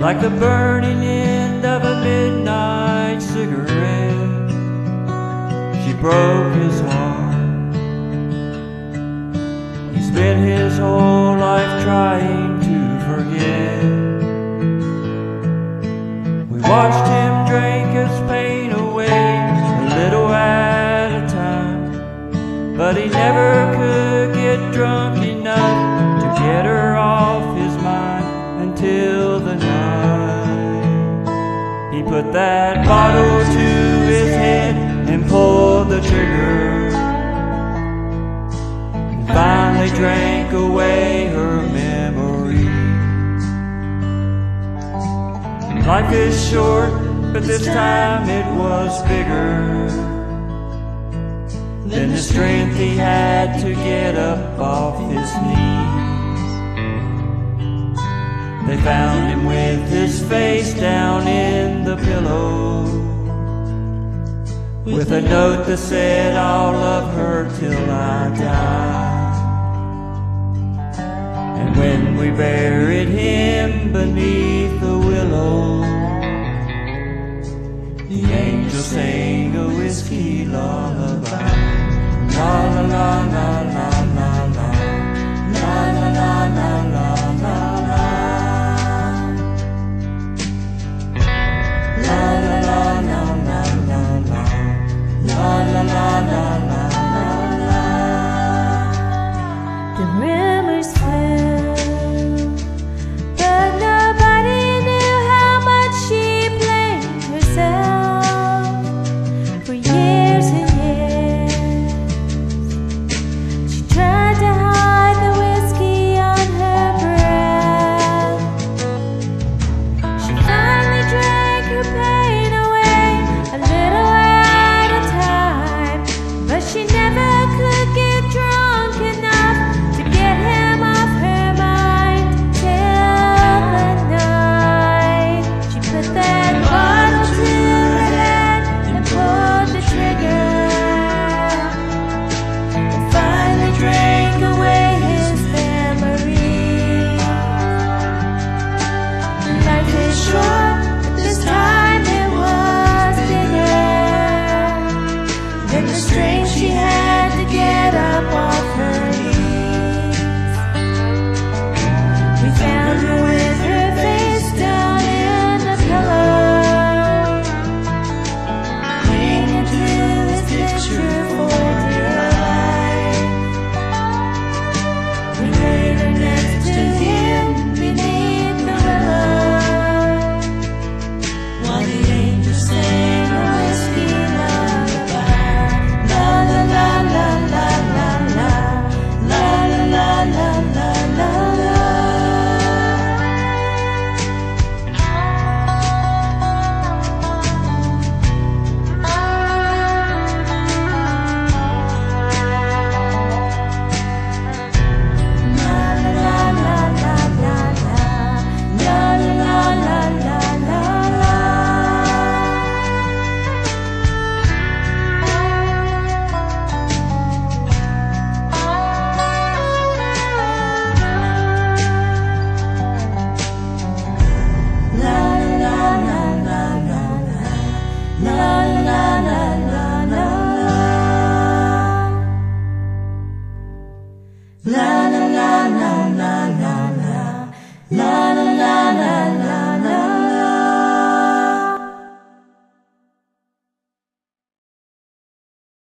Like the burning end of a midnight cigarette, she broke his heart. He spent his whole life trying to forget. We watched him drink his pain away a little at a time, but he never could get drunk enough put that bottle to his head and pulled the trigger. And finally drank away her memory. Life is short, but this time it was bigger than the strength he had to get up off his knees. They found him with his face down in the pillow, with a note that said, I'll love her till I die. And when we buried him beneath the willow, the angel sang a whiskey strange she had. Love